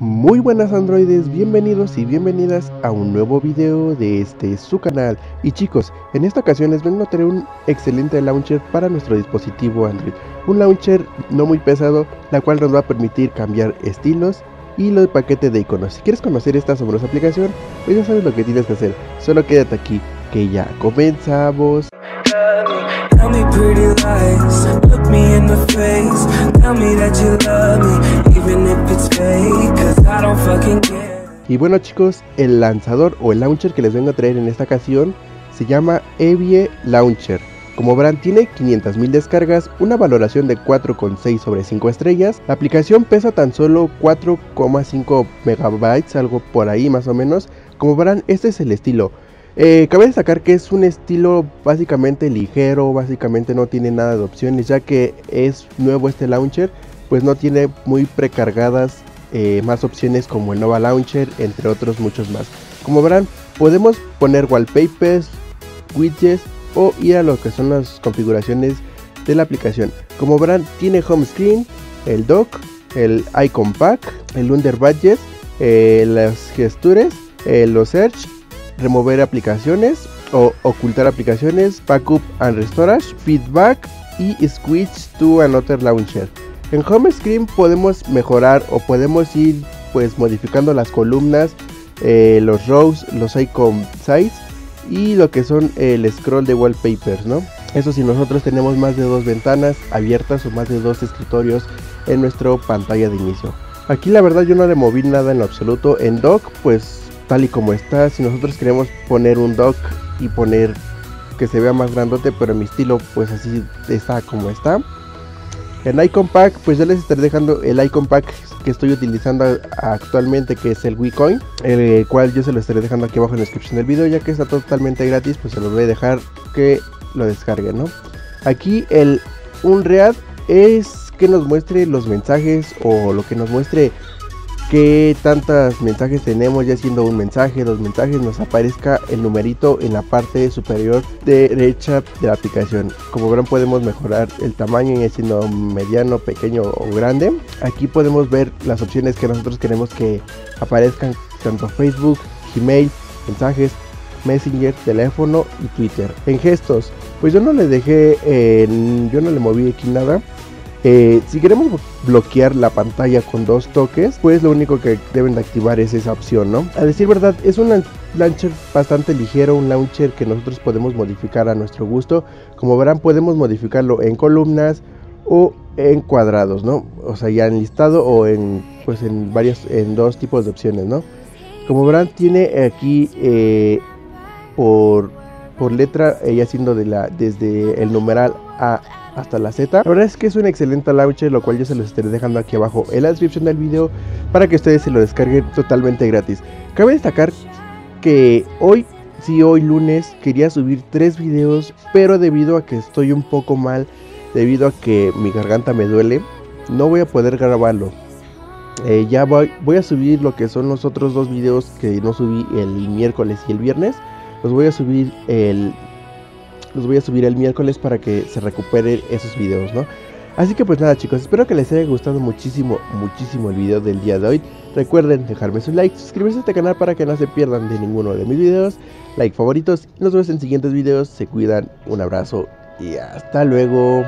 Muy buenas androides, bienvenidos y bienvenidas a un nuevo video de este su canal. Y chicos, en esta ocasión les vengo a traer un excelente launcher para nuestro dispositivo Android. Un launcher no muy pesado, la cual nos va a permitir cambiar estilos y los paquetes de iconos. Si quieres conocer esta asombrosa aplicación, pues ya sabes lo que tienes que hacer. Solo quédate aquí, que ya comenzamos Y bueno chicos, el lanzador o el launcher que les vengo a traer en esta ocasión se llama Evie Launcher. Como verán tiene 500.000 descargas, una valoración de 4,6 sobre 5 estrellas, la aplicación pesa tan solo 4,5 megabytes, algo por ahí más o menos, como verán este es el estilo, eh, cabe destacar que es un estilo básicamente ligero, básicamente no tiene nada de opciones, ya que es nuevo este launcher, pues no tiene muy precargadas eh, más opciones como el Nova Launcher, entre otros muchos más. Como verán, podemos poner wallpapers, widgets o ir a lo que son las configuraciones de la aplicación. Como verán, tiene home screen, el dock, el icon pack, el under badges, eh, las gesturas, los search remover aplicaciones o ocultar aplicaciones, backup and restore, feedback y switch to another launcher. En home screen podemos mejorar o podemos ir pues modificando las columnas, eh, los rows, los icon size y lo que son el scroll de wallpapers, ¿no? Eso si nosotros tenemos más de dos ventanas abiertas o más de dos escritorios en nuestra pantalla de inicio. Aquí la verdad yo no le moví nada en lo absoluto. En dock pues tal y como está. Si nosotros queremos poner un dock y poner que se vea más grandote, pero mi estilo pues así está como está. En Icon Pack, pues ya les estaré dejando el Icon Pack que estoy utilizando actualmente, que es el WeCoin, el cual yo se lo estaré dejando aquí abajo en la descripción del video, ya que está totalmente gratis, pues se los voy a dejar que lo descarguen, ¿no? Aquí el Unread es que nos muestre los mensajes o lo que nos muestre qué tantos mensajes tenemos ya siendo un mensaje, dos mensajes, nos aparezca el numerito en la parte superior derecha de la aplicación. Como verán podemos mejorar el tamaño ya siendo mediano, pequeño o grande. Aquí podemos ver las opciones que nosotros queremos que aparezcan tanto Facebook, Gmail, mensajes, Messenger, teléfono y Twitter. En gestos, pues yo no le dejé, en, yo no le moví aquí nada eh, si queremos bloquear la pantalla con dos toques, pues lo único que deben de activar es esa opción, ¿no? A decir verdad, es un launcher bastante ligero, un launcher que nosotros podemos modificar a nuestro gusto. Como verán, podemos modificarlo en columnas o en cuadrados, ¿no? O sea, ya en listado o en, pues en varias, en dos tipos de opciones, ¿no? Como verán, tiene aquí eh, por, por letra, ella siendo de la, desde el numeral Hasta la Z. La verdad es que es un excelente launcher, lo cual yo se los estaré dejando aquí abajo en la descripción del video para que ustedes se lo descarguen totalmente gratis. Cabe destacar que hoy, sí, hoy lunes, quería subir tres videos, pero debido a que estoy un poco mal, debido a que mi garganta me duele, no voy a poder grabarlo. Eh, ya voy, voy a subir lo que son los otros dos videos que no subí el miércoles y el viernes. Los voy a subir el los voy a subir el miércoles para que se recuperen esos videos, ¿no? Así que pues nada chicos, espero que les haya gustado muchísimo, muchísimo el video del día de hoy. Recuerden dejarme su like, suscribirse a este canal para que no se pierdan de ninguno de mis videos, like favoritos. Nos vemos en siguientes videos, se cuidan, un abrazo y hasta luego.